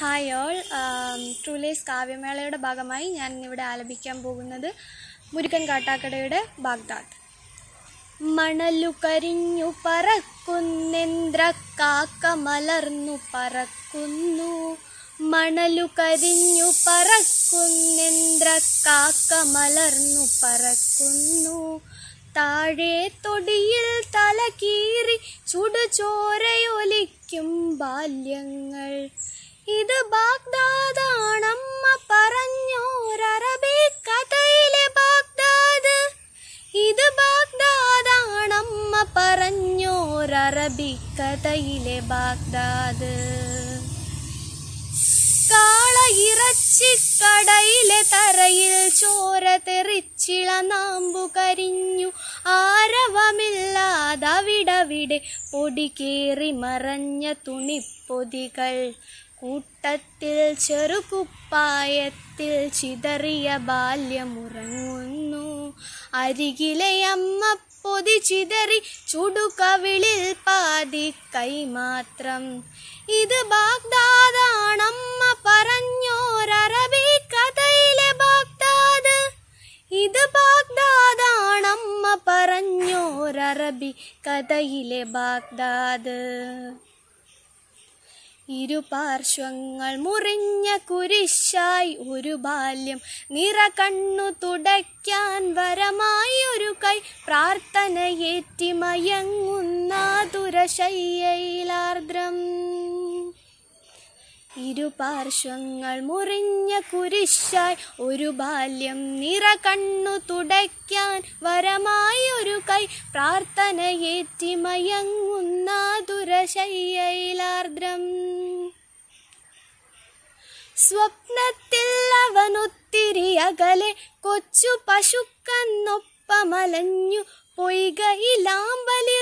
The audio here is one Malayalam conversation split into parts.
ഹായ് ഓൾ ട്രൂലേസ് കാവ്യമേളയുടെ ഭാഗമായി ഞാൻ ഇവിടെ ആലപിക്കാൻ പോകുന്നത് മുരുകൻ കാട്ടാക്കടയുടെ ബാഗ്ദാദ്. മണലു കരിഞ്ഞു പറക്കുന്നെന്ദ്ര കാക്ക മലർന്നു പറക്കുന്നു. മണലു കരിഞ്ഞു പറക്കുന്നെന്ദ്ര കാക്ക മലർന്നു പറക്കുന്നു. താഴെ തൊടിയിൽ തലകീറി ചുടുചോരയൊലിക്കും ബാല്യങ്ങൾ. ഇത് ബാഗ്ദാദാണമ്മ പറഞ്ഞോരറബി കഥയിലെ ബാഗ്ദാദ്. ഇത് ബാഗ്ദാദാണമ്മ പറഞ്ഞോരറബി കഥയിലെ ബാഗ്ദാദ്. കാള ഇറച്ചിക്കടയിലെ തറയിൽ ചോര തെറിച്ചിള നാമ്പു കരിഞ്ഞു. ആരവമില്ലാതവിടവിടെ പൊടി കേറി മറഞ്ഞ തുണിപ്പൊതികൾ. കൂട്ടത്തിൽ ചെറുകുപ്പായത്തിൽ ചിതറിയ ബാല്യമുറങ്ങുന്നു. അരികിലെ അമ്മ പൊതി ചിതറി ചുടുകവിളിൽ പാതി കൈമാത്രം ഇത് ബാഗ്ദാദാണമ്മ പറഞ്ഞോരറബി കഥയിലെ ബാഗ്ദാദ്. ഇത് ബാഗ്ദാദാണമ്മ പറഞ്ഞോരറബി കഥയിലെ ബാഗ്ദാദ്. ഇരുപാർശ്വങ്ങൾ മുറിഞ്ഞ കുരിശായി ഒരു ബാല്യം നിറ കണ്ണു തുടയ്ക്കാൻ വരമായി ഒരു കൈ പ്രാർത്ഥനയേറ്റി മയങ്ങുന്ന ദുരശയ്യയിലാർദ്രം. ഇരുപാർശ്വങ്ങൾ മുറിഞ്ഞ കുരിശായി ഒരു ബാല്യം നിറ കണ്ണു തുടയ്ക്കാൻ വരമായി ഒരു കൈ. പ്രാർത്ഥനയേറ്റി മയങ്ങുന്ന ദുരശയ്യയിലാർദ്രം. സ്വപ്നത്തിൽ അവനൊത്തിരി അകലെ കൊച്ചു പശുക്കന്നൊപ്പമലഞ്ഞു പൊയ്കയിലാമ്പലിറുത്തൊരു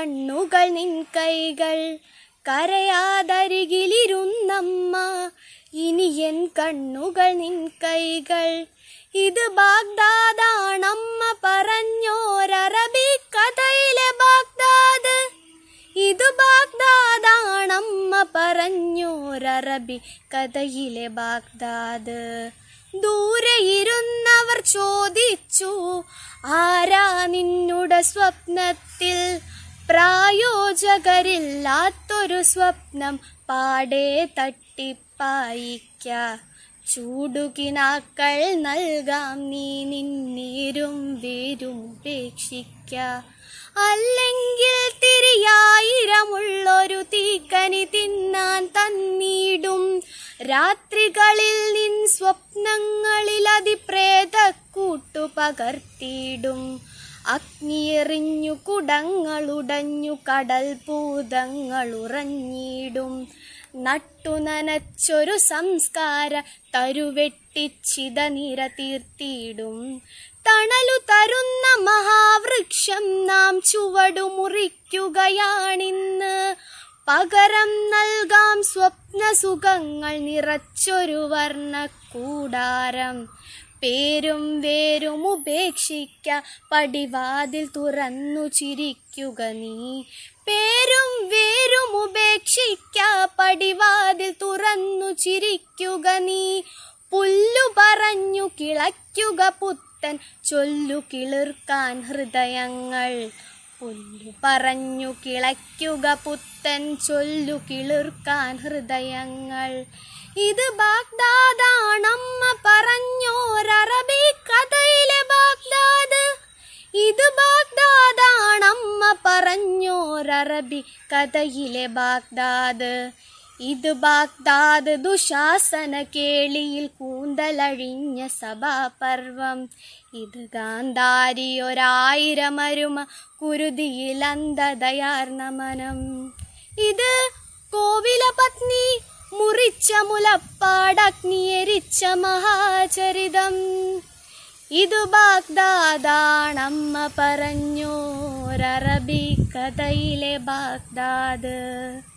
കണ്ണുകൾ നിൻ കൈകൾ കരയാതരികിലിരുന്നമ്മ. ഇനി എൻ കണ്ണുകൾ നിൻ കൈകൾ. ഇത് ബാഗ്ദാദാണമ്മ പറഞ്ഞോരറബി കഥയിലെ ബാഗ്ദാദ്. ഇത് ബാഗ്ദാദാണമ്മ പറഞ്ഞോരറബി കഥയിലെ ബാഗ്ദാദ്. ദൂരെ ഇരുന്നവർ ചോദിച്ചു ആരാ നിന്നുടെ സ്വപ്നത്തിൽ പ്രായോജകരില്ലാത്തൊരു സ്വപ്നം പാടെ തട്ടിപ്പായിക്ക. ചൂടുകിനാക്കൾ നൽകാം നീ നിന്നീരും വേരും ഉപേക്ഷിക്ക. അല്ലെങ്കിൽ തിരിയായിരമുള്ളൊരു തീക്കനി തിന്നാൻ തന്നീടും. രാത്രികളിൽ നിൻ സ്വപ്നങ്ങളിൽ അതിപ്രേത കൂട്ടുപകർത്തിയിടും. അഗ്നിയെറിഞ്ഞു കുടങ്ങളുടഞ്ഞു കടൽ പൂതങ്ങളുറഞ്ഞിടും. നട്ടു നനച്ചൊരു സംസ്കാര തരുവെട്ടിച്ചിത നിര തീർത്തിയിടും തണലു തരുന്ന മഹാവൃക്ഷം നാം ചുവടുമുറിക്കുകയാണിന്ന്. പകരം നൽകാം സ്വപ്ന സുഖങ്ങൾ നിറച്ചൊരു വർണ കൂടാരം പേരും വേരും ഉപേക്ഷിക്ക പടിവാതിൽ തുറന്നു ചിരിക്കുക നീ. പേരും വേരും ഉപേക്ഷിക്ക പടിവാതിൽ തുറന്നു ചിരിക്കുക നീ. പുല്ലു പറഞ്ഞു കിളയ്ക്കുക പുത്തൻ ചൊല്ലു കിളിർക്കാൻ ഹൃദയങ്ങൾ. പുല്ലു പറഞ്ഞു കിളയ്ക്കുക പുത്തൻ ചൊല്ലു കിളിർക്കാൻ ഹൃദയങ്ങൾ. ഇത് ബാഗ്ദാദാണമ്മ പറഞ്ഞോരറബി കഥയിലെ ബാഗ്ദാദ്. ഇത് ബാഗ്ദാദാണമ്മ പറഞ്ഞോരറബി കഥയിലെ ബാഗ്ദാദ്. ഇത് ബാഗ്ദാദ് ദുശാസന കേളിയിൽ കൂന്തലഴിഞ്ഞ സഭാപർവം. ഇത് ഗാന്ധാരി ഒരായിരമരുമ കുരുതിയിൽ അന്ധതയാർന്ന മനം ഇത് കോവിലപത്നി മുറിച്ച മുലപ്പാടഗ്നിയരിച്ച മഹാചരിതം. ഇതു ബാഗ്ദാദാണമ്മ പറഞ്ഞോരറബി കഥയിലെ ബാഗ്ദാദ്.